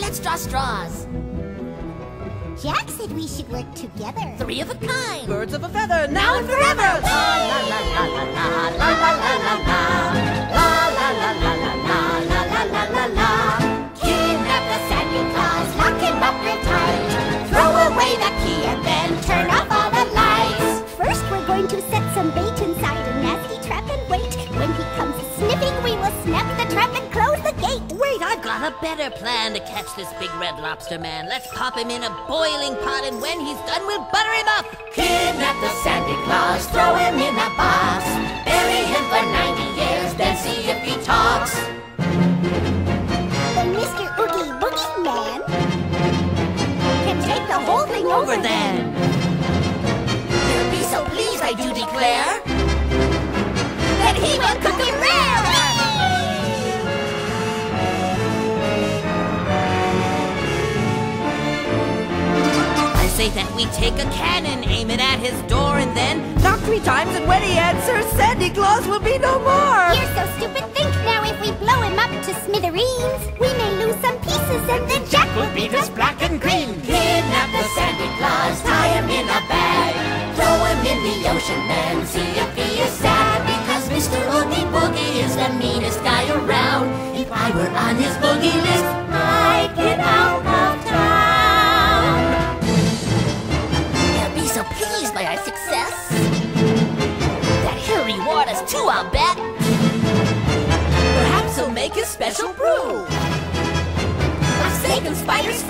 Let's draw straws. Jack said we should work together. Three of a kind. Birds of a feather, now and forever! A better plan to catch this big red lobster man. Let's pop him in a boiling pot, and when he's done, we'll butter him up. Kidnap the Sandy Claus, throw him in a box. Bury him for 90 years, then see if he talks. Then Mr. Oogie Boogie Man can take the whole thing over, Over then. He'll be so pleased, I do declare. That he say that we take a cannon, aim it at his door, and then Knock three times and when he answers, Sandy Claus will be no more! You're so stupid. Think now if we blow him up to smithereens, we may lose some pieces and then Jack will be just black and green. Kidnap the Sandy Claus, tie him in a bag. Throw him in the ocean, then see if he is sad. Because Mr. Oogie Boogie is the meanest guy around. If I were on his boogie list, I'd get out make his special brew of steak and spider stew.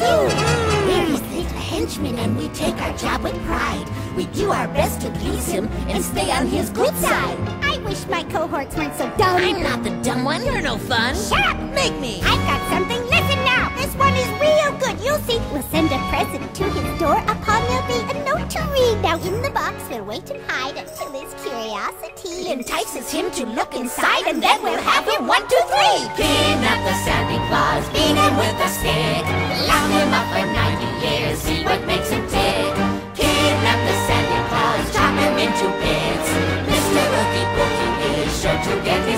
We're his little henchmen and we take our job with pride. We do our best to please him and stay on his good side. I wish my cohorts weren't so dumb. I'm not the dumb one. You're no fun. Shut up! Make me. I've got something. Listen. This one is real good. You'll see. We'll send a present to his door. Upon there'll be a note to read. Now in the box, we'll wait and hide until his curiosity entices him to look inside, and then we'll have him one, two, three. Kidnap the Sandy Claus, beat him with a stick. Lock him up for 90 years, see what makes him tick. Kidnap the Sandy Claus, chop him into bits. Mr. Oogie Boogie is sure to get